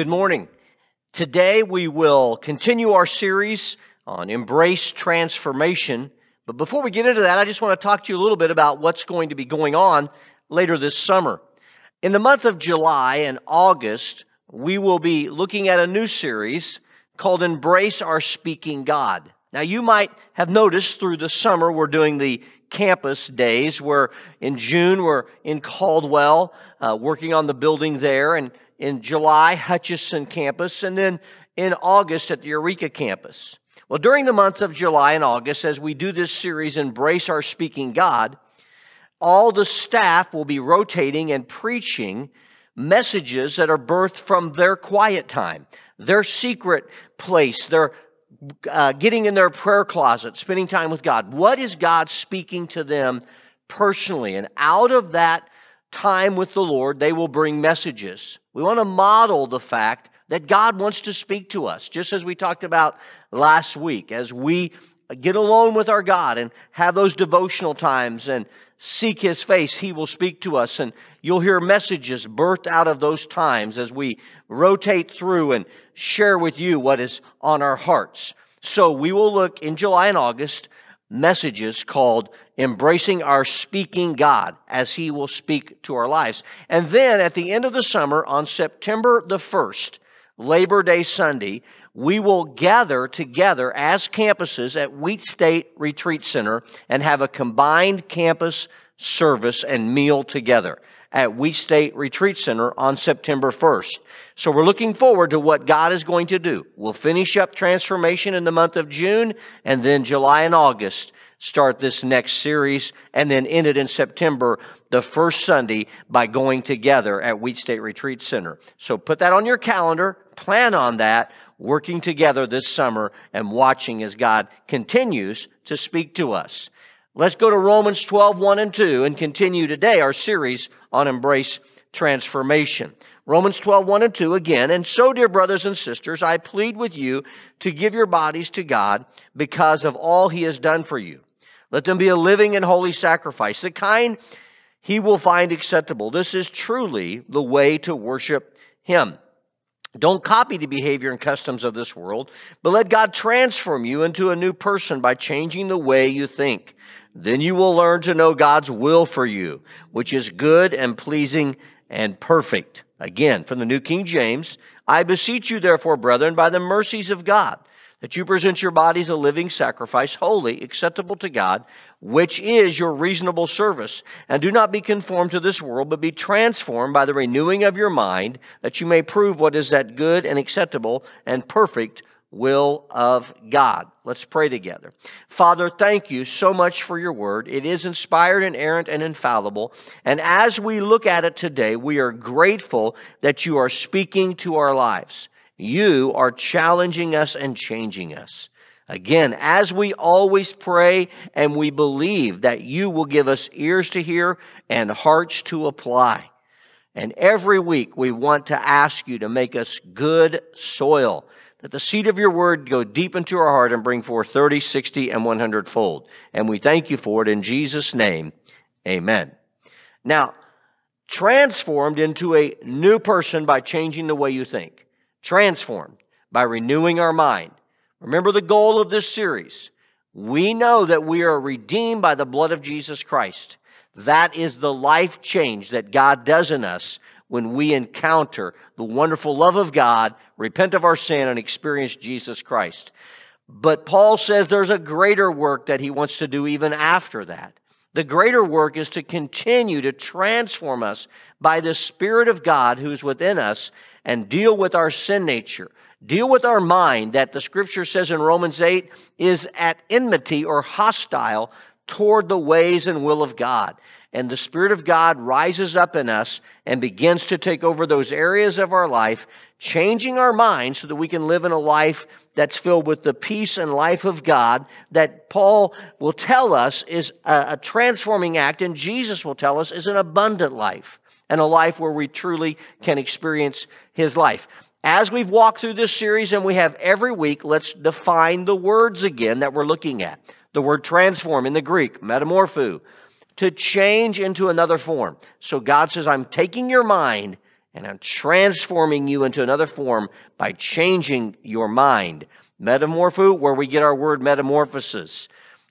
Good morning. Today we will continue our series on Embrace Transformation. But before we get into that, I just want to talk to you a little bit about what's going to be going on later this summer. In the month of July and August, we will be looking at a new series called Embrace Our Speaking God. Now, you might have noticed through the summer we're doing the campus days where in June we're in Caldwell uh, working on the building there and in July, Hutchinson campus, and then in August at the Eureka campus. Well, during the months of July and August, as we do this series, Embrace Our Speaking God, all the staff will be rotating and preaching messages that are birthed from their quiet time, their secret place, their uh, getting in their prayer closet, spending time with God. What is God speaking to them personally? And out of that time with the Lord, they will bring messages. We want to model the fact that God wants to speak to us, just as we talked about last week, as we get alone with our God and have those devotional times and seek His face, He will speak to us. And you'll hear messages birthed out of those times as we rotate through and share with you what is on our hearts. So we will look in July and August messages called Embracing Our Speaking God as He will speak to our lives. And then at the end of the summer, on September the 1st, Labor Day Sunday, we will gather together as campuses at Wheat State Retreat Center and have a combined campus service and meal together at Wheat State Retreat Center on September 1st. So we're looking forward to what God is going to do. We'll finish up transformation in the month of June and then July and August start this next series and then end it in September, the first Sunday, by going together at Wheat State Retreat Center. So put that on your calendar, plan on that, working together this summer and watching as God continues to speak to us. Let's go to Romans 12, 1 and 2 and continue today our series on embrace transformation. Romans 12, 1 and 2 again. And so, dear brothers and sisters, I plead with you to give your bodies to God because of all he has done for you. Let them be a living and holy sacrifice, the kind he will find acceptable. This is truly the way to worship him. Don't copy the behavior and customs of this world, but let God transform you into a new person by changing the way you think. Then you will learn to know God's will for you, which is good and pleasing and perfect. Again, from the New King James, I beseech you, therefore, brethren, by the mercies of God, that you present your bodies a living sacrifice, holy, acceptable to God, which is your reasonable service. And do not be conformed to this world, but be transformed by the renewing of your mind, that you may prove what is that good and acceptable and perfect will of God. Let's pray together. Father, thank you so much for your word. It is inspired, inerrant and infallible. And as we look at it today, we are grateful that you are speaking to our lives. You are challenging us and changing us. Again, as we always pray and we believe that you will give us ears to hear and hearts to apply. And every week we want to ask you to make us good soil that the seed of your word go deep into our heart and bring forth 30, 60, and 100 fold. And we thank you for it in Jesus' name. Amen. Now, transformed into a new person by changing the way you think. Transformed by renewing our mind. Remember the goal of this series. We know that we are redeemed by the blood of Jesus Christ. That is the life change that God does in us when we encounter the wonderful love of God, repent of our sin, and experience Jesus Christ. But Paul says there's a greater work that he wants to do even after that. The greater work is to continue to transform us by the Spirit of God who's within us and deal with our sin nature. Deal with our mind that the scripture says in Romans 8 is at enmity or hostile toward the ways and will of God and the Spirit of God rises up in us and begins to take over those areas of our life, changing our minds so that we can live in a life that's filled with the peace and life of God that Paul will tell us is a, transforming act, and Jesus will tell us is an abundant life and a life where we truly can experience His life. As we've walked through this series, and we have every week, let's define the words again that we're looking at. The word transform in the Greek, metamorpho, to change into another form. So God says, I'm taking your mind and I'm transforming you into another form by changing your mind. Metamorpho, where we get our word metamorphosis.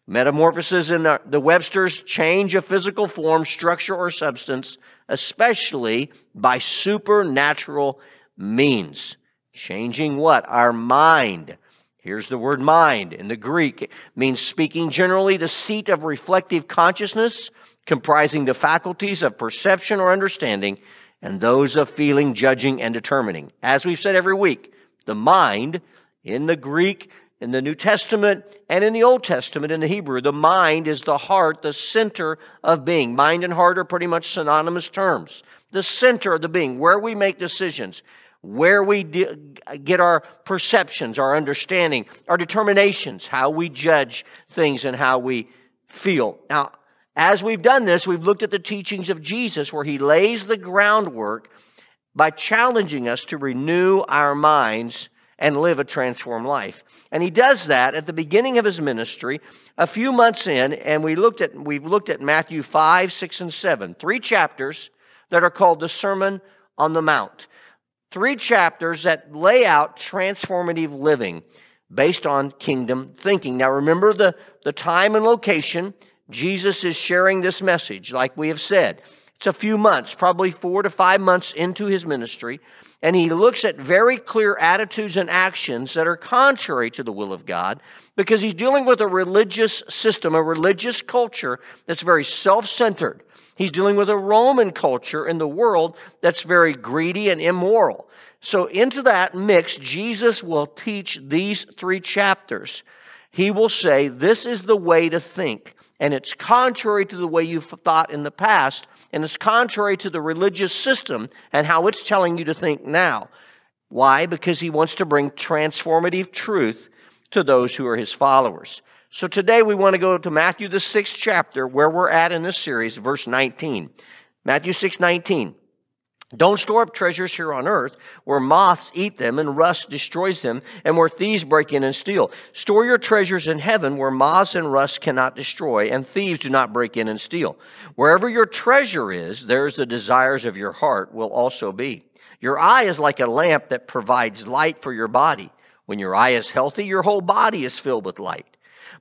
Metamorphosis in the, Webster's change of physical form, structure, or substance, especially by supernatural means. Changing what? Our mind. Here's the word mind. In the Greek, it means speaking generally the seat of reflective consciousness, comprising the faculties of perception or understanding, and those of feeling, judging, and determining. As we've said every week, the mind in the Greek, in the New Testament, and in the Old Testament, in the Hebrew, the mind is the heart, the center of being. Mind and heart are pretty much synonymous terms. The center of the being, where we make decisions, where we get our perceptions, our understanding, our determinations, how we judge things, and how we feel. Now, as we've done this, we've looked at the teachings of Jesus where he lays the groundwork by challenging us to renew our minds and live a transformed life. And he does that at the beginning of his ministry, a few months in, and we looked at we've looked at Matthew 5, 6, and 7, three chapters that are called the Sermon on the Mount three chapters that lay out transformative living based on kingdom thinking. Now, remember the, the time and location. Jesus is sharing this message, like we have said. It's a few months, probably four to five months into his ministry, and he looks at very clear attitudes and actions that are contrary to the will of God because he's dealing with a religious system, a religious culture that's very self centered. He's dealing with a Roman culture in the world that's very greedy and immoral. So, into that mix, Jesus will teach these three chapters. He will say, This is the way to think. And it's contrary to the way you've thought in the past, and it's contrary to the religious system and how it's telling you to think now. Why? Because he wants to bring transformative truth to those who are his followers. So today we want to go to Matthew, the sixth chapter, where we're at in this series, verse 19. Matthew 6 19. Don't store up treasures here on earth where moths eat them and rust destroys them and where thieves break in and steal. Store your treasures in heaven where moths and rust cannot destroy and thieves do not break in and steal. Wherever your treasure is, there's the desires of your heart will also be. Your eye is like a lamp that provides light for your body. When your eye is healthy, your whole body is filled with light.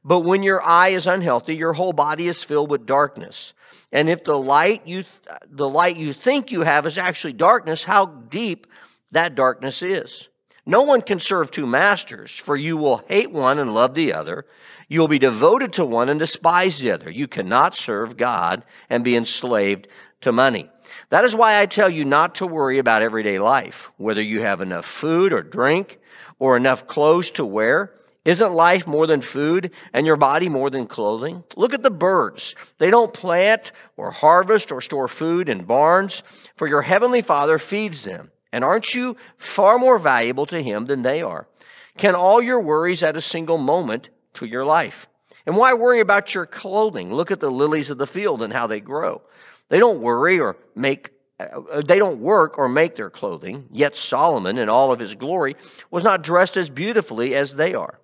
But when your eye is unhealthy, your whole body is filled with darkness. And if the light you the light you think you have is actually darkness, how deep that darkness is. No one can serve two masters, for you will hate one and love the other. You will be devoted to one and despise the other. You cannot serve God and be enslaved to money. That is why I tell you not to worry about everyday life, whether you have enough food or drink or enough clothes to wear. Isn't life more than food and your body more than clothing? Look at the birds. They don't plant or harvest or store food in barns, for your heavenly Father feeds them. And aren't you far more valuable to Him than they are? Can all your worries add a single moment to your life? And why worry about your clothing? Look at the lilies of the field and how they grow. They don't worry or make uh, they don't work or make their clothing, yet Solomon in all of his glory was not dressed as beautifully as they are.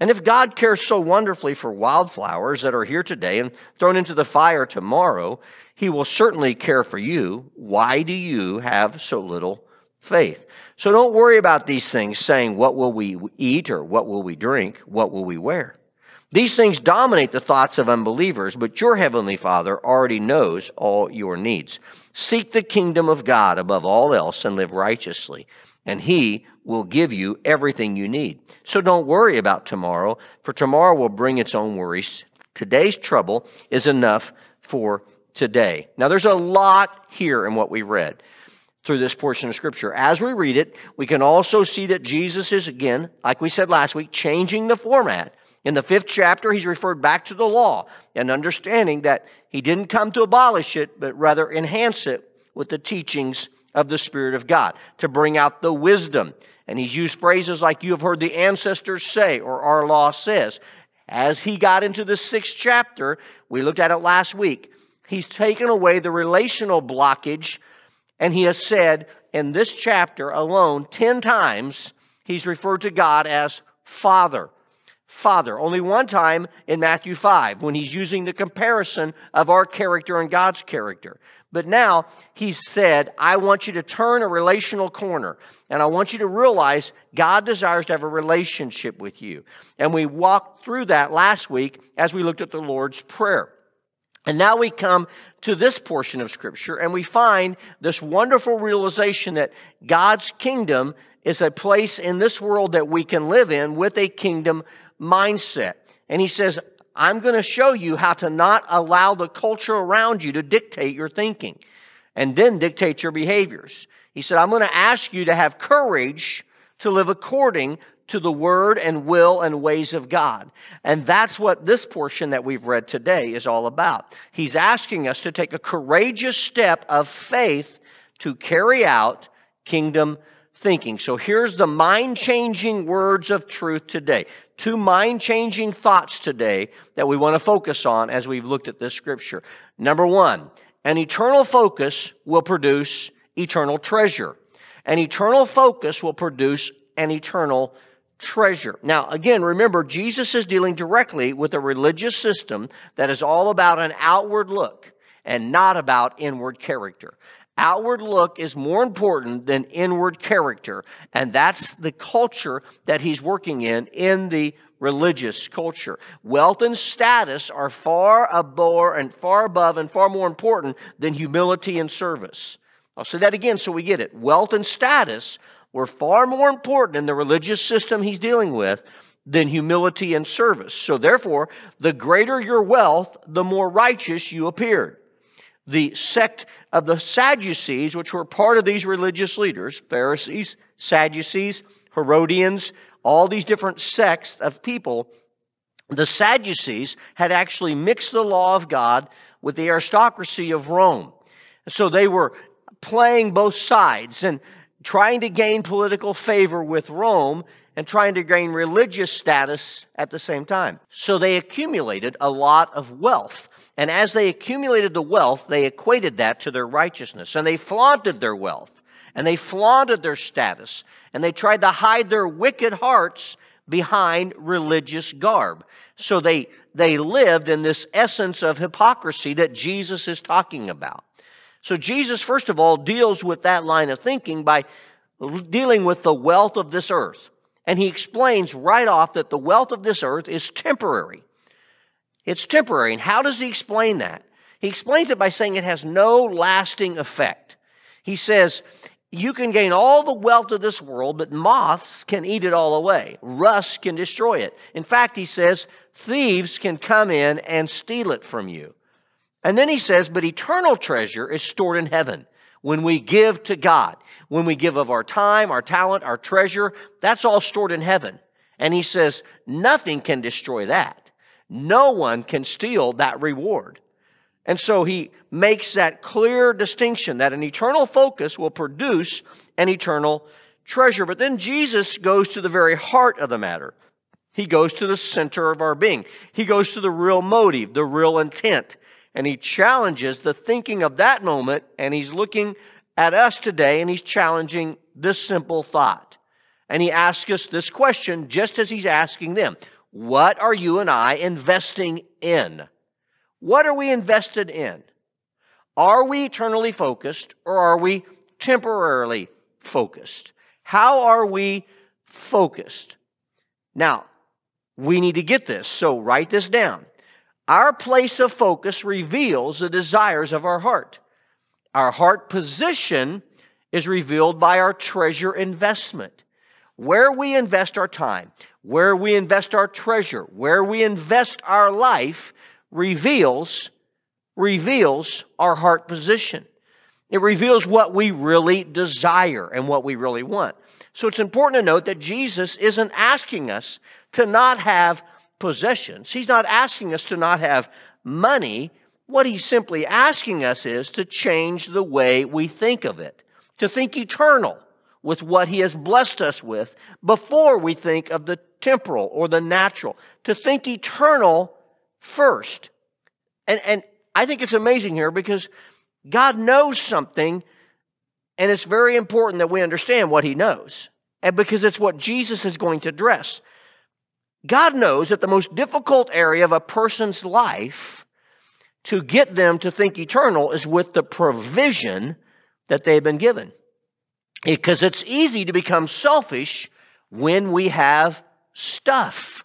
And if God cares so wonderfully for wildflowers that are here today and thrown into the fire tomorrow, he will certainly care for you. Why do you have so little faith? So don't worry about these things saying, What will we eat or what will we drink? What will we wear? These things dominate the thoughts of unbelievers, but your heavenly Father already knows all your needs. Seek the kingdom of God above all else and live righteously, and he will give you everything you need. So don't worry about tomorrow, for tomorrow will bring its own worries. Today's trouble is enough for today. Now, there's a lot here in what we read through this portion of Scripture. As we read it, we can also see that Jesus is, again, like we said last week, changing the format. In the fifth chapter, he's referred back to the law and understanding that he didn't come to abolish it, but rather enhance it with the teachings of the Spirit of God, to bring out the wisdom. And he's used phrases like you have heard the ancestors say or our law says. As he got into the sixth chapter, we looked at it last week, he's taken away the relational blockage and he has said in this chapter alone, 10 times, he's referred to God as Father. Father. Only one time in Matthew 5 when he's using the comparison of our character and God's character. But now he said, I want you to turn a relational corner and I want you to realize God desires to have a relationship with you. And we walked through that last week as we looked at the Lord's Prayer. And now we come to this portion of Scripture and we find this wonderful realization that God's kingdom is a place in this world that we can live in with a kingdom mindset. And he says, I'm going to show you how to not allow the culture around you to dictate your thinking and then dictate your behaviors. He said, I'm going to ask you to have courage to live according to the word and will and ways of God. And that's what this portion that we've read today is all about. He's asking us to take a courageous step of faith to carry out kingdom thinking. So here's the mind changing words of truth today. Two mind changing thoughts today that we want to focus on as we've looked at this scripture. Number one, an eternal focus will produce eternal treasure. An eternal focus will produce an eternal treasure. Now, again, remember, Jesus is dealing directly with a religious system that is all about an outward look and not about inward character. Outward look is more important than inward character. And that's the culture that he's working in, in the religious culture. Wealth and status are far above and far above and far more important than humility and service. I'll say that again so we get it. Wealth and status were far more important in the religious system he's dealing with than humility and service. So therefore, the greater your wealth, the more righteous you appeared the sect of the Sadducees, which were part of these religious leaders Pharisees, Sadducees, Herodians, all these different sects of people. The Sadducees had actually mixed the law of God with the aristocracy of Rome. So they were playing both sides and trying to gain political favor with Rome and trying to gain religious status at the same time. So they accumulated a lot of wealth. And as they accumulated the wealth, they equated that to their righteousness. And they flaunted their wealth. And they flaunted their status. And they tried to hide their wicked hearts behind religious garb. So they, they lived in this essence of hypocrisy that Jesus is talking about. So Jesus, first of all, deals with that line of thinking by dealing with the wealth of this earth. And he explains right off that the wealth of this earth is temporary. It's temporary. And how does he explain that? He explains it by saying it has no lasting effect. He says, you can gain all the wealth of this world, but moths can eat it all away. Rust can destroy it. In fact, he says, thieves can come in and steal it from you. And then he says, but eternal treasure is stored in heaven when we give to God, when we give of our time, our talent, our treasure, that's all stored in heaven. And he says, nothing can destroy that. No one can steal that reward. And so he makes that clear distinction that an eternal focus will produce an eternal treasure. But then Jesus goes to the very heart of the matter. He goes to the center of our being. He goes to the real motive, the real intent and he challenges the thinking of that moment, and he's looking at us today, and he's challenging this simple thought. And he asks us this question just as he's asking them What are you and I investing in? What are we invested in? Are we eternally focused or are we temporarily focused? How are we focused? Now, we need to get this, so write this down. Our place of focus reveals the desires of our heart. Our heart position is revealed by our treasure investment. Where we invest our time, where we invest our treasure, where we invest our life reveals reveals our heart position. It reveals what we really desire and what we really want. So it's important to note that Jesus isn't asking us to not have possessions. He's not asking us to not have money. What he's simply asking us is to change the way we think of it, to think eternal with what he has blessed us with before we think of the temporal or the natural, to think eternal first. And, and I think it's amazing here because God knows something, and it's very important that we understand what he knows. And because it's what Jesus is going to address. God knows that the most difficult area of a person's life to get them to think eternal is with the provision that they've been given. Because it's easy to become selfish when we have stuff,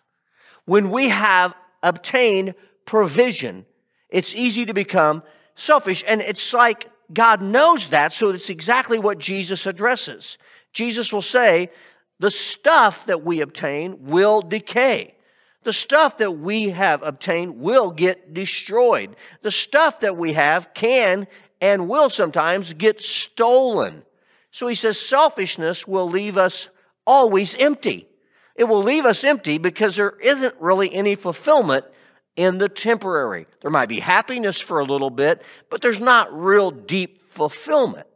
when we have obtained provision. It's easy to become selfish. And it's like God knows that, so it's exactly what Jesus addresses. Jesus will say, the stuff that we obtain will decay. The stuff that we have obtained will get destroyed. The stuff that we have can and will sometimes get stolen. So he says selfishness will leave us always empty. It will leave us empty because there isn't really any fulfillment in the temporary. There might be happiness for a little bit, but there's not real deep fulfillment.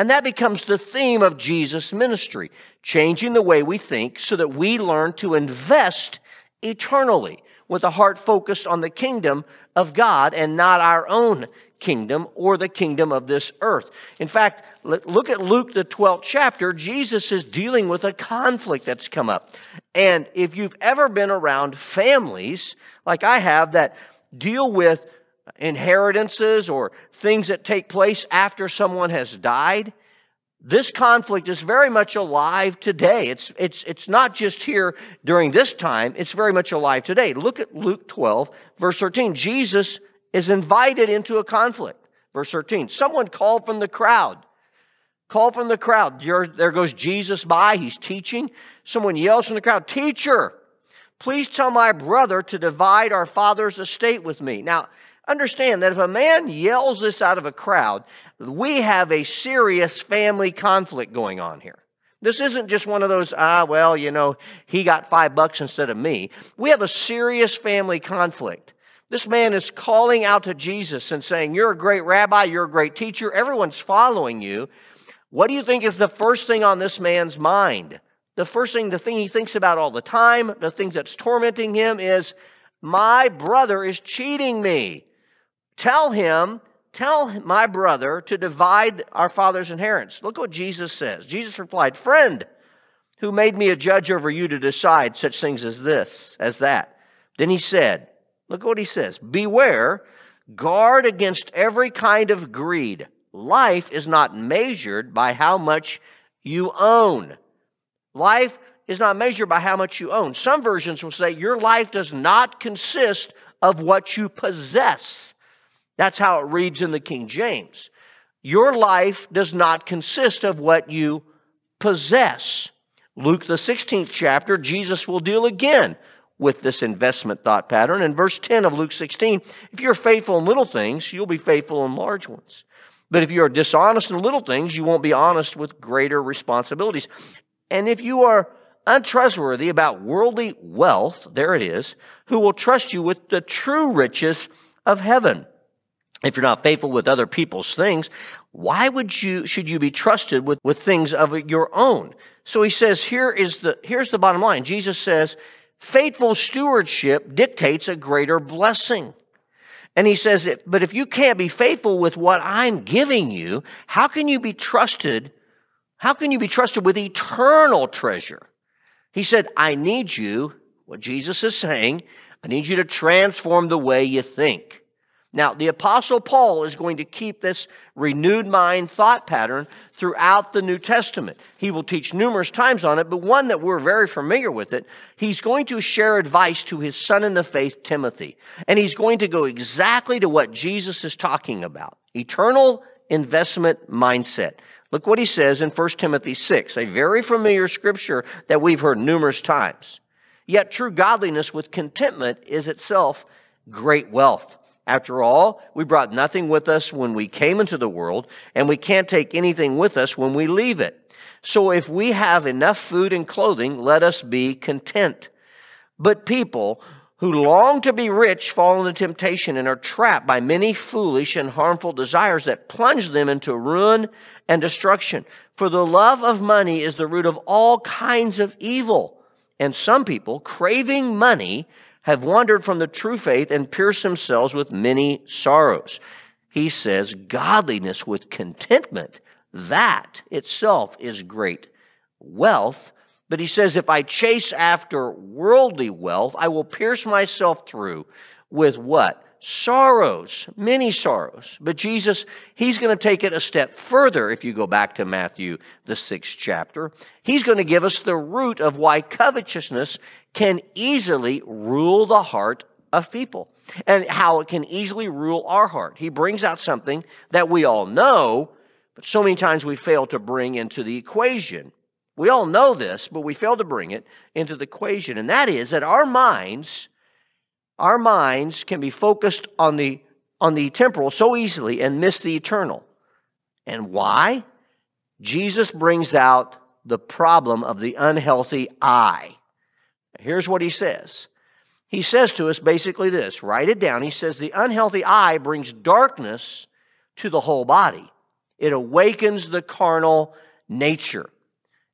And that becomes the theme of Jesus' ministry, changing the way we think so that we learn to invest eternally with a heart focused on the kingdom of God and not our own kingdom or the kingdom of this earth. In fact, look at Luke, the 12th chapter. Jesus is dealing with a conflict that's come up. And if you've ever been around families like I have that deal with inheritances or things that take place after someone has died, this conflict is very much alive today. It's, it's, it's not just here during this time, it's very much alive today. Look at Luke 12, verse 13. Jesus is invited into a conflict. Verse 13. Someone called from the crowd. Called from the crowd. There goes Jesus by. He's teaching. Someone yells from the crowd, Teacher, please tell my brother to divide our father's estate with me. Now, understand that if a man yells this out of a crowd, we have a serious family conflict going on here. This isn't just one of those, ah, well, you know, he got five bucks instead of me. We have a serious family conflict. This man is calling out to Jesus and saying, You're a great rabbi, you're a great teacher, everyone's following you. What do you think is the first thing on this man's mind? The first thing, the thing he thinks about all the time, the thing that's tormenting him is, My brother is cheating me. Tell him Tell my brother to divide our father's inheritance. Look what Jesus says. Jesus replied, Friend, who made me a judge over you to decide such things as this, as that? Then he said, Look what he says Beware, guard against every kind of greed. Life is not measured by how much you own. Life is not measured by how much you own. Some versions will say your life does not consist of what you possess. That's how it reads in the King James. Your life does not consist of what you possess. Luke, the 16th chapter, Jesus will deal again with this investment thought pattern. In verse 10 of Luke 16, if you're faithful in little things, you'll be faithful in large ones. But if you are dishonest in little things, you won't be honest with greater responsibilities. And if you are untrustworthy about worldly wealth, there it is, who will trust you with the true riches of heaven? If you're not faithful with other people's things, why would you should you be trusted with, with things of your own? So he says, here is the here's the bottom line. Jesus says, faithful stewardship dictates a greater blessing. And he says, but if you can't be faithful with what I'm giving you, how can you be trusted? How can you be trusted with eternal treasure? He said, I need you, what Jesus is saying, I need you to transform the way you think. Now, the Apostle Paul is going to keep this renewed mind thought pattern throughout the New Testament. He will teach numerous times on it, but one that we're very familiar with it, he's going to share advice to his son in the faith, Timothy. And he's going to go exactly to what Jesus is talking about eternal investment mindset. Look what he says in 1 Timothy 6, a very familiar scripture that we've heard numerous times. Yet true godliness with contentment is itself great wealth. After all, we brought nothing with us when we came into the world, and we can't take anything with us when we leave it. So if we have enough food and clothing, let us be content. But people who long to be rich fall into temptation and are trapped by many foolish and harmful desires that plunge them into ruin and destruction. For the love of money is the root of all kinds of evil. And some people, craving money, have wandered from the true faith and pierced themselves with many sorrows. He says, godliness with contentment, that itself is great wealth. But he says, if I chase after worldly wealth, I will pierce myself through with what? Sorrows, many sorrows. But Jesus, he's going to take it a step further if you go back to Matthew, the sixth chapter. He's going to give us the root of why covetousness can easily rule the heart of people and how it can easily rule our heart. He brings out something that we all know, but so many times we fail to bring into the equation. We all know this, but we fail to bring it into the equation. And that is that our minds, our minds can be focused on the, on the temporal so easily and miss the eternal. And why? Jesus brings out the problem of the unhealthy eye. Here's what he says. He says to us basically this write it down. He says, The unhealthy eye brings darkness to the whole body, it awakens the carnal nature.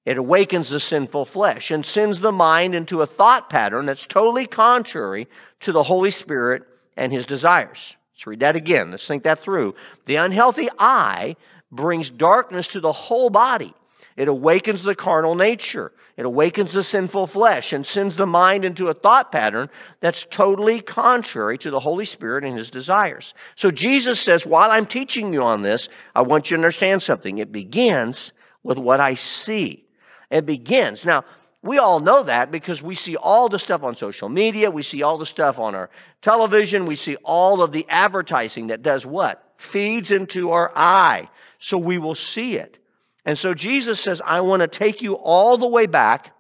It awakens the sinful flesh and sends the mind into a thought pattern that's totally contrary to the Holy Spirit and his desires. Let's read that again. Let's think that through. The unhealthy eye brings darkness to the whole body. It awakens the carnal nature. It awakens the sinful flesh and sends the mind into a thought pattern that's totally contrary to the Holy Spirit and His desires. So Jesus says, while I'm teaching you on this, I want you to understand something. It begins with what I see. It begins. Now, we all know that because we see all the stuff on social media, we see all the stuff on our television, we see all of the advertising that does what? Feeds into our eye. So we will see it. And so Jesus says, I want to take you all the way back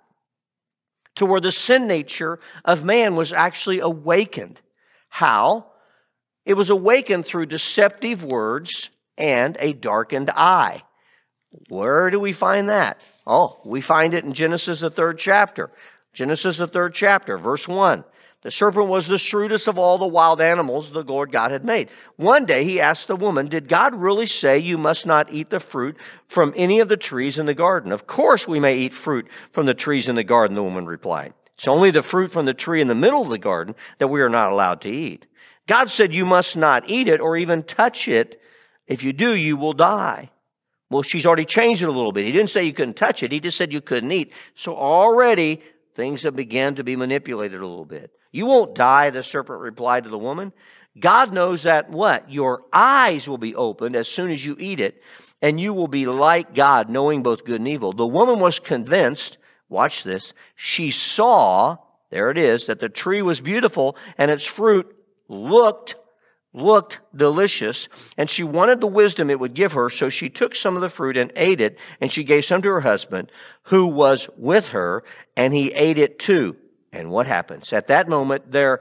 to where the sin nature of man was actually awakened. How? It was awakened through deceptive words and a darkened eye. Where do we find that? Oh, we find it in Genesis, the third chapter. Genesis, the third chapter, verse 1. The serpent was the shrewdest of all the wild animals the Lord God had made. One day he asked the woman, Did God really say you must not eat the fruit from any of the trees in the garden? Of course we may eat fruit from the trees in the garden, the woman replied. It's only the fruit from the tree in the middle of the garden that we are not allowed to eat. God said you must not eat it or even touch it. If you do, you will die. Well, she's already changed it a little bit. He didn't say you couldn't touch it, he just said you couldn't eat. So already things have begun to be manipulated a little bit. You won't die, the serpent replied to the woman. God knows that what? Your eyes will be opened as soon as you eat it, and you will be like God, knowing both good and evil. The woman was convinced, watch this, she saw, there it is, that the tree was beautiful and its fruit looked looked delicious, and she wanted the wisdom it would give her, so she took some of the fruit and ate it, and she gave some to her husband, who was with her, and he ate it too. And what happens? At that moment, their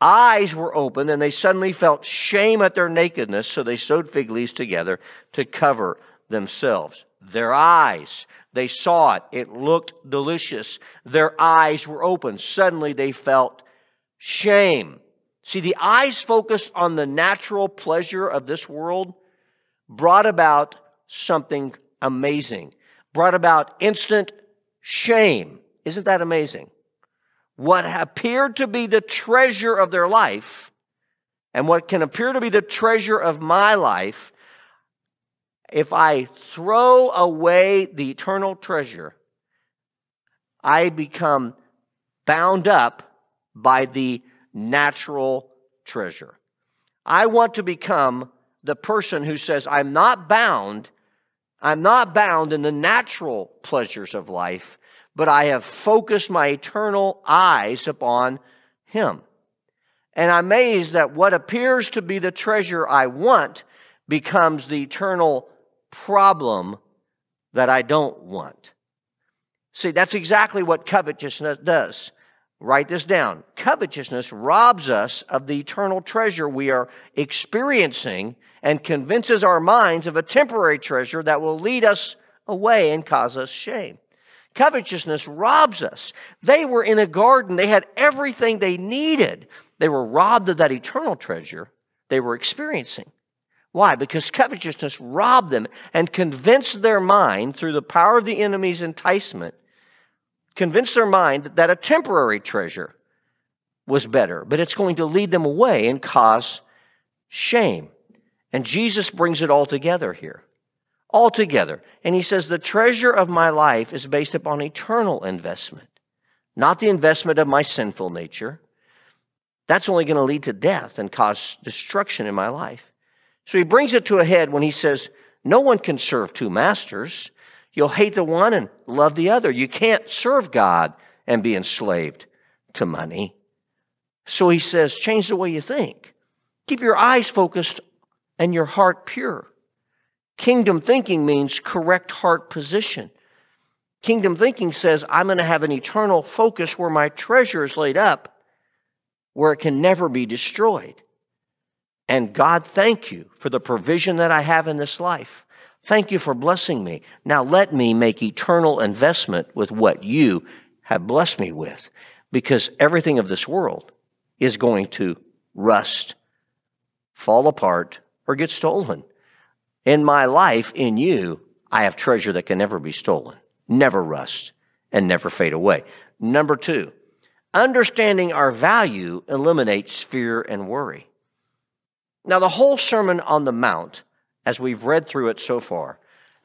eyes were opened, and they suddenly felt shame at their nakedness, so they sewed fig leaves together to cover themselves. Their eyes, they saw it. It looked delicious. Their eyes were open. Suddenly, they felt shame. See, the eyes focused on the natural pleasure of this world brought about something amazing, brought about instant shame. Isn't that amazing? What appeared to be the treasure of their life and what can appear to be the treasure of my life, if I throw away the eternal treasure, I become bound up by the natural treasure. I want to become the person who says, I'm not bound, I'm not bound in the natural pleasures of life, but I have focused my eternal eyes upon Him. And I'm amazed that what appears to be the treasure I want becomes the eternal problem that I don't want. See, that's exactly what covetousness does. Write this down. Covetousness robs us of the eternal treasure we are experiencing and convinces our minds of a temporary treasure that will lead us away and cause us shame. Covetousness robs us. They were in a garden, they had everything they needed. They were robbed of that eternal treasure they were experiencing. Why? Because covetousness robbed them and convinced their mind through the power of the enemy's enticement convince their mind that a temporary treasure was better, but it's going to lead them away and cause shame. And Jesus brings it all together here. All together. And he says, The treasure of my life is based upon eternal investment, not the investment of my sinful nature. That's only going to lead to death and cause destruction in my life. So he brings it to a head when he says, No one can serve two masters. You'll hate the one and love the other. You can't serve God and be enslaved to money. So he says, Change the way you think. Keep your eyes focused and your heart pure. Kingdom thinking means correct heart position. Kingdom thinking says, I'm going to have an eternal focus where my treasure is laid up, where it can never be destroyed. And God, thank you for the provision that I have in this life. Thank you for blessing me. Now let me make eternal investment with what you have blessed me with, because everything of this world is going to rust, fall apart, or get stolen. In my life, in you, I have treasure that can never be stolen, never rust, and never fade away. Number two, understanding our value eliminates fear and worry. Now, the whole Sermon on the Mount, as we've read through it so far,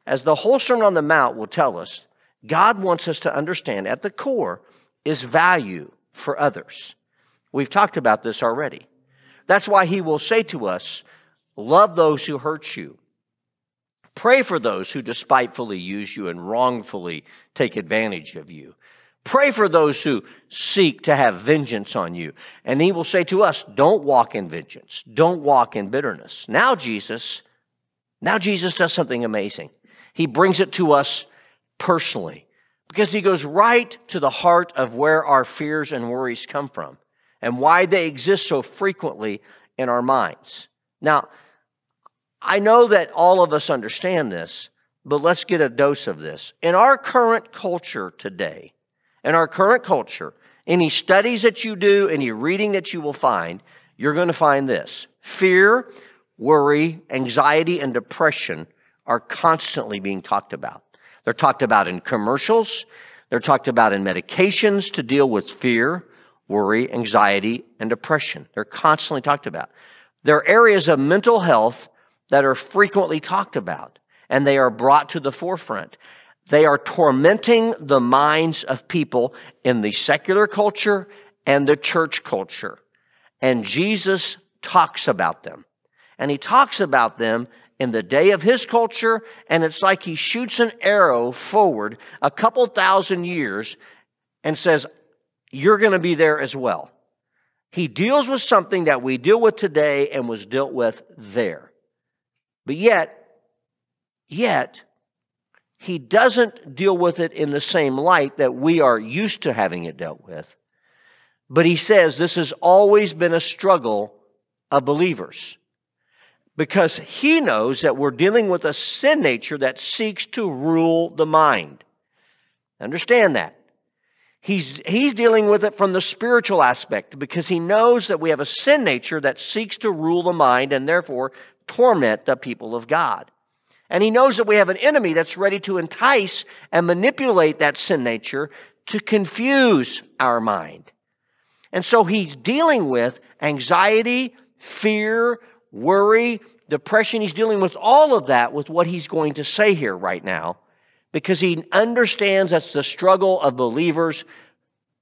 as the whole Sermon on the Mount will tell us, God wants us to understand at the core is value for others. We've talked about this already. That's why he will say to us, Love those who hurt you. Pray for those who despitefully use you and wrongfully take advantage of you. Pray for those who seek to have vengeance on you. And he will say to us, don't walk in vengeance. Don't walk in bitterness. Now Jesus, now Jesus does something amazing. He brings it to us personally because he goes right to the heart of where our fears and worries come from and why they exist so frequently in our minds. Now, I know that all of us understand this, but let's get a dose of this. In our current culture today, in our current culture, any studies that you do, any reading that you will find, you're going to find this fear, worry, anxiety, and depression are constantly being talked about. They're talked about in commercials, they're talked about in medications to deal with fear, worry, anxiety, and depression. They're constantly talked about. They're areas of mental health that are frequently talked about, and they are brought to the forefront. They are tormenting the minds of people in the secular culture and the church culture. And Jesus talks about them. And he talks about them in the day of his culture, and it's like he shoots an arrow forward a couple thousand years and says, You're going to be there as well. He deals with something that we deal with today and was dealt with there. But yet, yet, he doesn't deal with it in the same light that we are used to having it dealt with. But he says this has always been a struggle of believers because he knows that we're dealing with a sin nature that seeks to rule the mind. Understand that. He's, he's dealing with it from the spiritual aspect because he knows that we have a sin nature that seeks to rule the mind and therefore torment the people of God. And he knows that we have an enemy that's ready to entice and manipulate that sin nature to confuse our mind. And so he's dealing with anxiety, fear, worry, depression. He's dealing with all of that with what he's going to say here right now because he understands that's the struggle of believers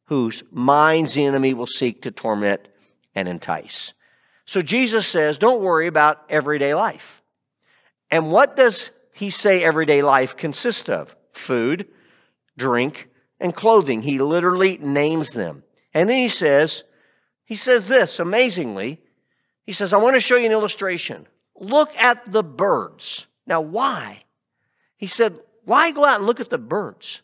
whose minds the enemy will seek to torment and entice. So Jesus says, don't worry about everyday life. And what does he say everyday life consists of? Food, drink, and clothing. He literally names them. And then he says, he says this amazingly. He says, I want to show you an illustration. Look at the birds. Now, why? He said, why go out and look at the birds?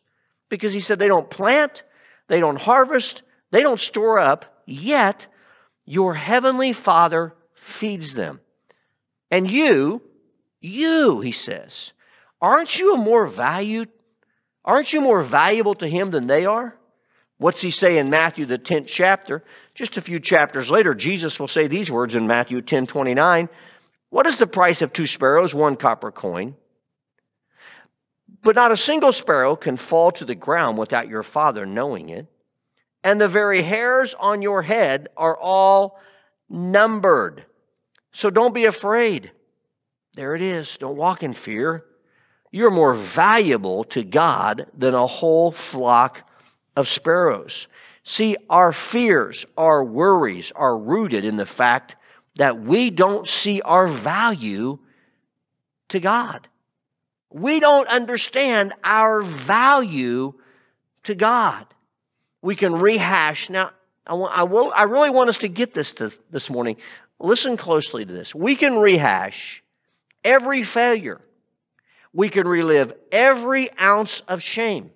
Because he said they don't plant, they don't harvest, they don't store up, yet your heavenly Father feeds them. And you, you, he says, aren't you a more valued? Aren't you more valuable to him than they are? What's he say in Matthew, the 10th chapter? Just a few chapters later, Jesus will say these words in Matthew 10 29. What is the price of two sparrows, one copper coin? But not a single sparrow can fall to the ground without your Father knowing it and the very hairs on your head are all numbered. So don't be afraid. There it is. Don't walk in fear. You're more valuable to God than a whole flock of sparrows. See, our fears, our worries are rooted in the fact that we don't see our value to God. We don't understand our value to God. We can rehash. Now, I, want, I, will, I really want us to get this this, this morning. Listen closely to this. We can rehash every failure, we can relive every ounce of shame.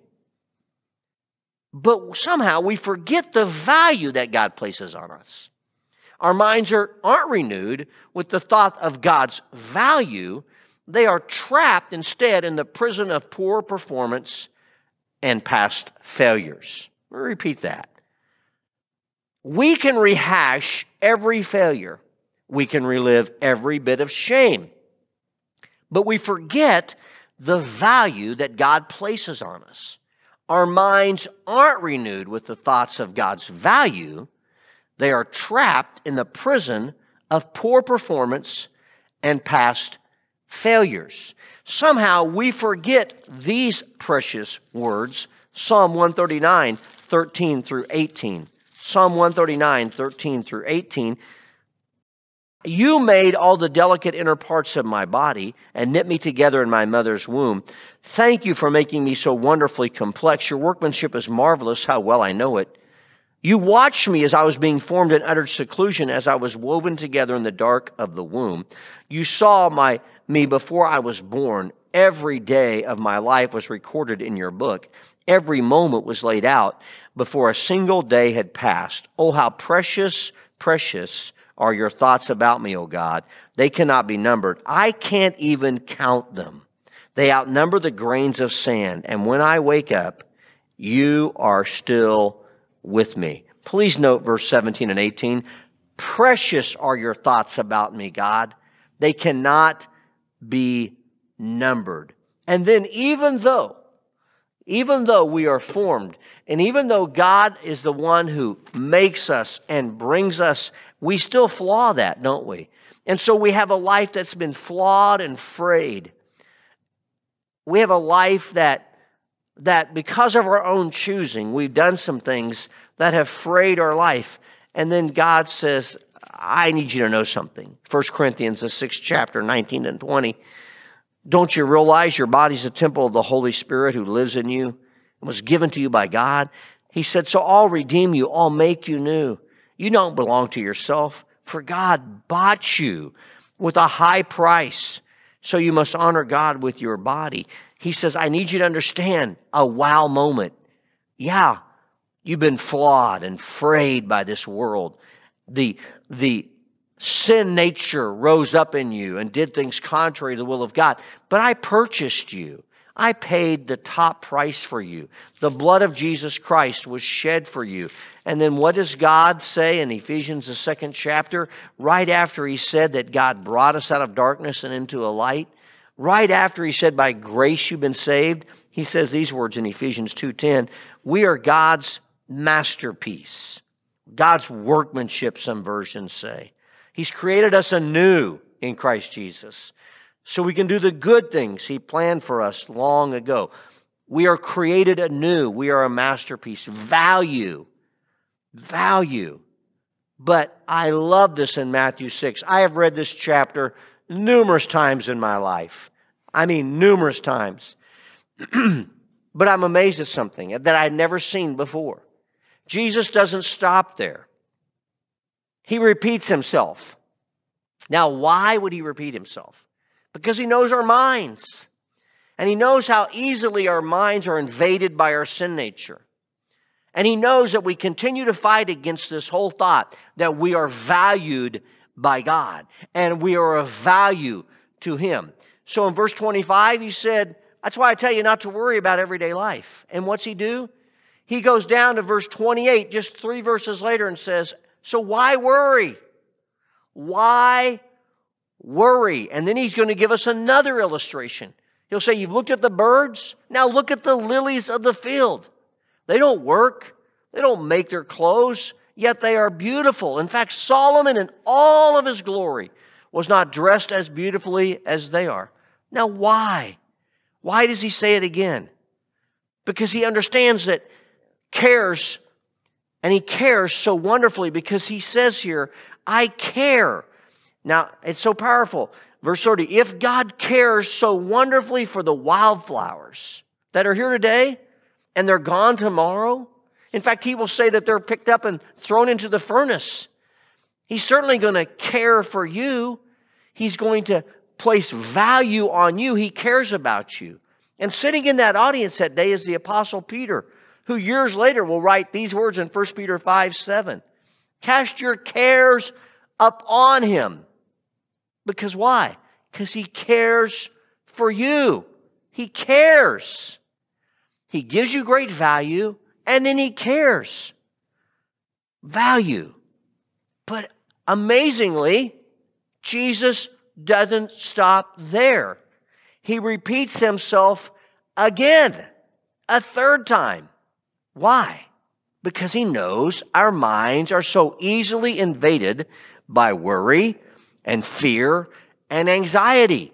But somehow we forget the value that God places on us. Our minds are, aren't renewed with the thought of God's value. They are trapped instead in the prison of poor performance and past failures. Let me repeat that. We can rehash every failure, we can relive every bit of shame, but we forget the value that God places on us. Our minds aren't renewed with the thoughts of God's value. They are trapped in the prison of poor performance and past failures. Somehow we forget these precious words Psalm 139, 13 through 18. Psalm 139, 13 through 18. You made all the delicate inner parts of my body and knit me together in my mother's womb. Thank you for making me so wonderfully complex. Your workmanship is marvelous. How well I know it. You watched me as I was being formed in utter seclusion, as I was woven together in the dark of the womb. You saw my, me before I was born. Every day of my life was recorded in your book. Every moment was laid out before a single day had passed. Oh, how precious, precious are your thoughts about me, O God. They cannot be numbered. I can't even count them. They outnumber the grains of sand. And when I wake up, you are still with me. Please note verse 17 and 18. Precious are your thoughts about me, God. They cannot be numbered. And then, even though, even though we are formed, and even though God is the one who makes us and brings us, we still flaw that, don't we? And so we have a life that's been flawed and frayed. We have a life that, that because of our own choosing, we've done some things that have frayed our life. And then God says, I need you to know something. 1 Corinthians, the sixth chapter, 19 and 20. Don't you realize your body's a temple of the Holy Spirit who lives in you and was given to you by God? He said, So I'll redeem you, I'll make you new. You don't belong to yourself, for God bought you with a high price. So you must honor God with your body. He says, I need you to understand a wow moment. Yeah, You've been flawed and frayed by this world. The, the sin nature rose up in you and did things contrary to the will of God. But I purchased you. I paid the top price for you. The blood of Jesus Christ was shed for you. And then what does God say in Ephesians, the second chapter? Right after he said that God brought us out of darkness and into a light, right after he said, By grace you've been saved, he says these words in Ephesians 2:10, we are God's masterpiece. God's workmanship, some versions say. He's created us anew in Christ Jesus so we can do the good things He planned for us long ago. We are created anew. We are a masterpiece. Value. Value. But I love this in Matthew 6. I have read this chapter numerous times in my life. I mean, numerous times. but I'm amazed at something that I'd never seen before. Jesus doesn't stop there. He repeats himself. Now, why would he repeat himself? Because he knows our minds. And he knows how easily our minds are invaded by our sin nature. And he knows that we continue to fight against this whole thought that we are valued by God and we are of value to him. So in verse 25, he said, That's why I tell you not to worry about everyday life. And what's he do? he goes down to verse 28, just three verses later, and says, So why worry? Why worry? And then he's going to give us another illustration. He'll say, You've looked at the birds? Now look at the lilies of the field. They don't work, they don't make their clothes, yet they are beautiful. In fact, Solomon, in all of his glory, was not dressed as beautifully as they are. Now, why? Why does he say it again? Because he understands that cares, and he cares so wonderfully because he says here, I care. Now, it's so powerful. Verse 30 If God cares so wonderfully for the wildflowers that are here today and they're gone tomorrow, in fact, he will say that they're picked up and thrown into the furnace. He's certainly going to care for you. He's going to place value on you. He cares about you. And sitting in that audience that day is the Apostle Peter, who years later will write these words in 1 Peter 5 7. Cast your cares upon him. Because why? Because he cares for you. He cares. He gives you great value and then he cares. Value. But amazingly, Jesus doesn't stop there. He repeats himself again, a third time. Why? Because he knows our minds are so easily invaded by worry and fear and anxiety.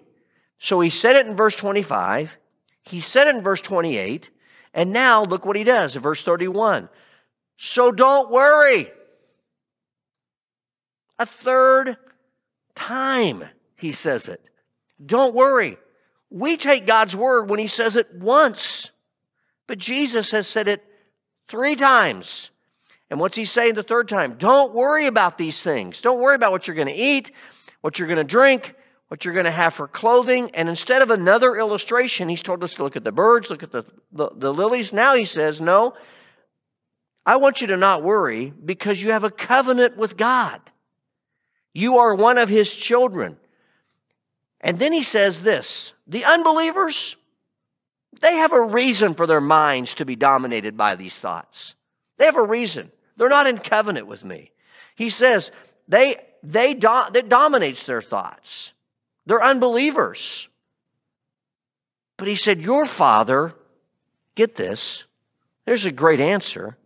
So he said it in verse 25, he said it in verse 28, and now look what he does in verse 31. So don't worry. A third time he says it. Don't worry. We take God's word when he says it once, but Jesus has said it three times. And what's he saying the third time? Don't worry about these things. Don't worry about what you're going to eat, what you're going to drink, what you're going to have for clothing. And instead of another illustration, he's told us to look at the birds, look at the, the, the lilies. Now he says, No, I want you to not worry because you have a covenant with God. You are one of his children. And then he says this the unbelievers, they have a reason for their minds to be dominated by these thoughts. They have a reason. They're not in covenant with me. He says they, they do, that dominates their thoughts. They're unbelievers. But he said, Your father, get this, there's a great answer,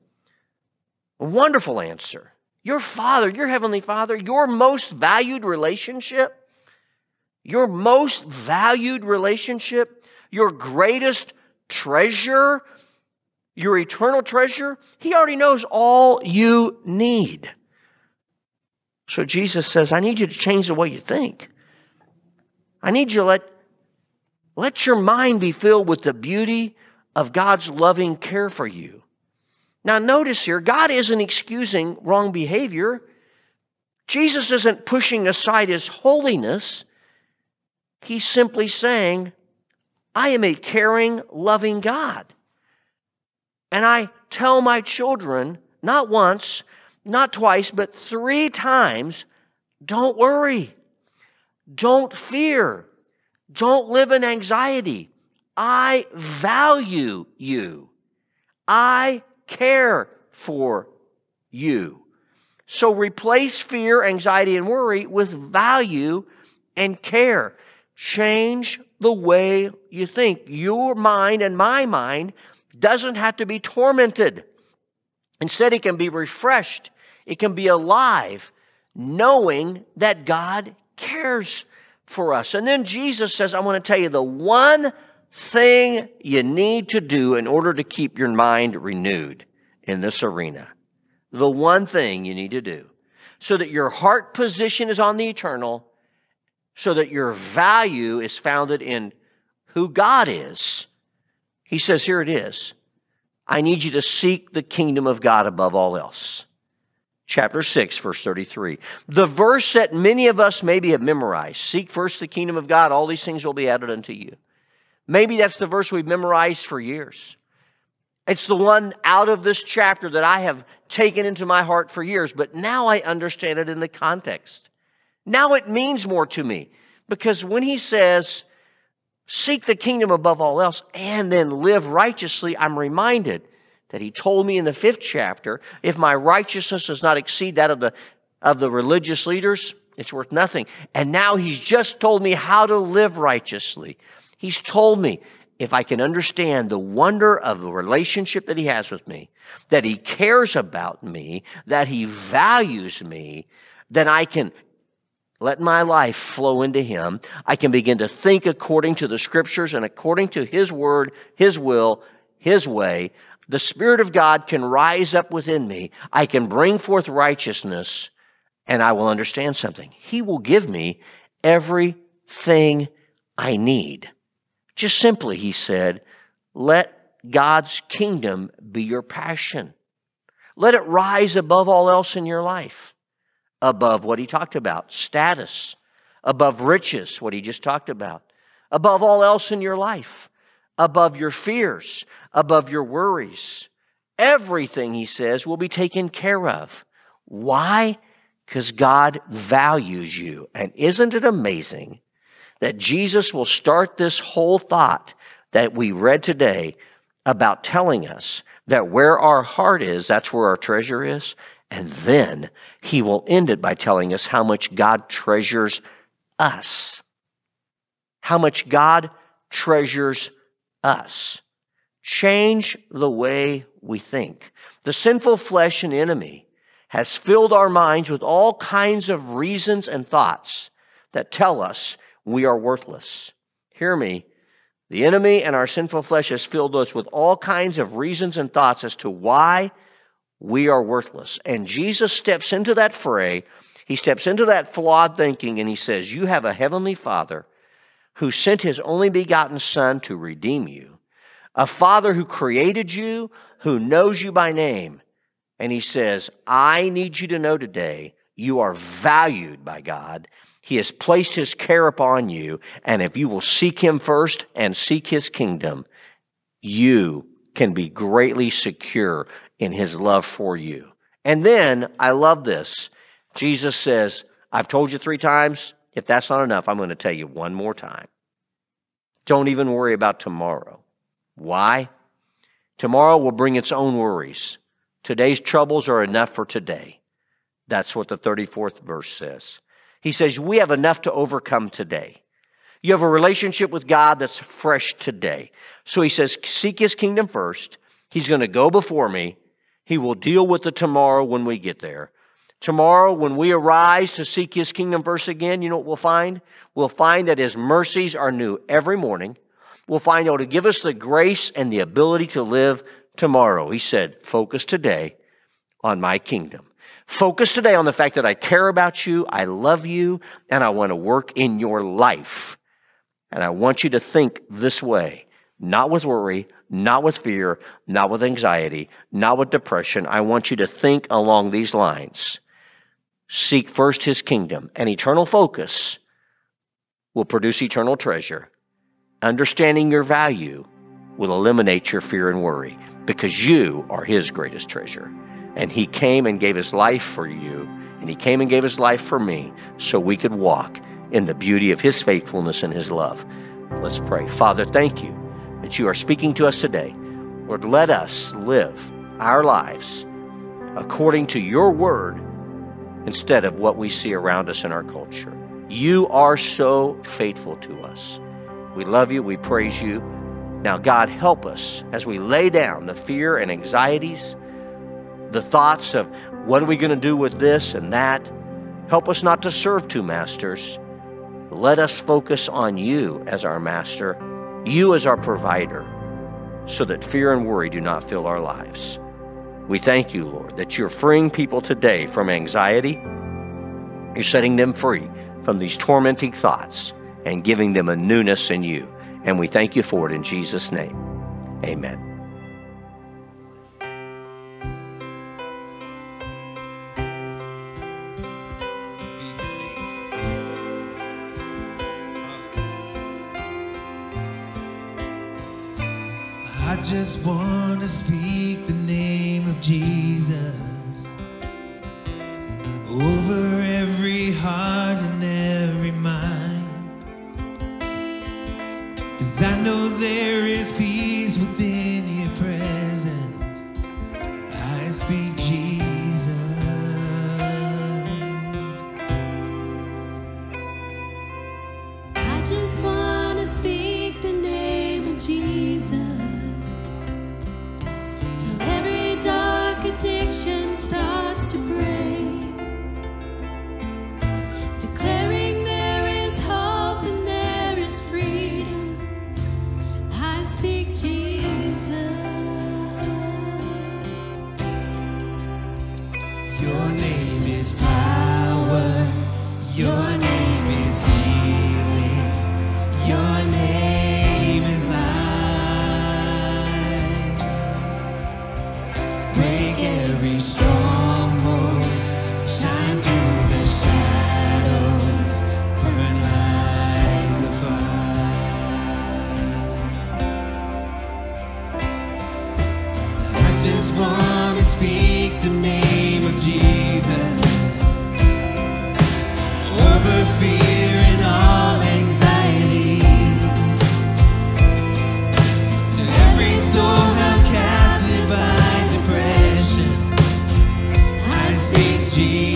a wonderful answer. Your father, your heavenly father, your most valued relationship, your most valued relationship, your greatest treasure, your eternal treasure, he already knows all you need. So Jesus says, I need you to change the way you think. I need you to let, let your mind be filled with the beauty of God's loving care for you. Now, notice here, God isn't excusing wrong behavior. Jesus isn't pushing aside his holiness. He's simply saying, I am a caring, loving God. And I tell my children, not once, not twice, but three times, don't worry. Don't fear. Don't live in anxiety. I value you. I care for you. So replace fear, anxiety, and worry with value and care. Change the way you think. Your mind and my mind doesn't have to be tormented. Instead, it can be refreshed, it can be alive, knowing that God cares for us. And then Jesus says, I want to tell you the one thing you need to do in order to keep your mind renewed in this arena. The one thing you need to do so that your heart position is on the eternal so that your value is founded in who God is. He says, Here it is. I need you to seek the kingdom of God above all else. Chapter 6, verse 33. The verse that many of us maybe have memorized Seek first the kingdom of God, all these things will be added unto you. Maybe that's the verse we've memorized for years. It's the one out of this chapter that I have taken into my heart for years, but now I understand it in the context. Now it means more to me because when he says, seek the kingdom above all else and then live righteously, I'm reminded that he told me in the fifth chapter, if my righteousness does not exceed that of the, of the religious leaders, it's worth nothing. And now he's just told me how to live righteously. He's told me if I can understand the wonder of the relationship that he has with me, that he cares about me, that he values me, then I can let my life flow into Him. I can begin to think according to the scriptures and according to His word, His will, His way. The Spirit of God can rise up within me. I can bring forth righteousness and I will understand something. He will give me everything I need. Just simply, He said, let God's kingdom be your passion. Let it rise above all else in your life above what he talked about status, above riches, what he just talked about, above all else in your life, above your fears, above your worries. Everything, he says, will be taken care of. Why? Because God values you. And isn't it amazing that Jesus will start this whole thought that we read today about telling us that where our heart is, that's where our treasure is. And then he will end it by telling us how much God treasures us. How much God treasures us. Change the way we think. The sinful flesh and enemy has filled our minds with all kinds of reasons and thoughts that tell us we are worthless. Hear me. The enemy and our sinful flesh has filled us with all kinds of reasons and thoughts as to why we are worthless. And Jesus steps into that fray, he steps into that flawed thinking, and he says, You have a heavenly Father who sent his only begotten Son to redeem you, a Father who created you, who knows you by name. And he says, I need you to know today you are valued by God. He has placed his care upon you. And if you will seek him first and seek his kingdom, you can be greatly secure in his love for you. And then, I love this. Jesus says, I've told you three times. If that's not enough, I'm going to tell you one more time. Don't even worry about tomorrow. Why? Tomorrow will bring its own worries. Today's troubles are enough for today. That's what the 34th verse says. He says, We have enough to overcome today. You have a relationship with God that's fresh today. So he says, Seek his kingdom first. He's going to go before me. He will deal with the tomorrow when we get there. Tomorrow, when we arise to seek His kingdom first again, you know what we'll find? We'll find that His mercies are new every morning. We'll find out to give us the grace and the ability to live tomorrow. He said, focus today on my kingdom. Focus today on the fact that I care about you, I love you, and I want to work in your life. And I want you to think this way not with worry, not with fear, not with anxiety, not with depression. I want you to think along these lines. Seek first his kingdom, and eternal focus will produce eternal treasure. Understanding your value will eliminate your fear and worry because you are his greatest treasure. And he came and gave his life for you, and he came and gave his life for me so we could walk in the beauty of his faithfulness and his love. Let's pray. Father, thank you that you are speaking to us today. Lord, let us live our lives according to your word instead of what we see around us in our culture. You are so faithful to us. We love you. We praise you. Now, God, help us as we lay down the fear and anxieties, the thoughts of what are we going to do with this and that. Help us not to serve two masters. Let us focus on you as our master you as our provider, so that fear and worry do not fill our lives. We thank you, Lord, that you're freeing people today from anxiety. You're setting them free from these tormenting thoughts and giving them a newness in you. And we thank you for it in Jesus' name. Amen. I just want to speak the name Jesus over every heart and every mind. Cause I know there is peace Jesus.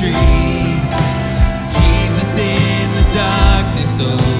Streets. Jesus in the darkness over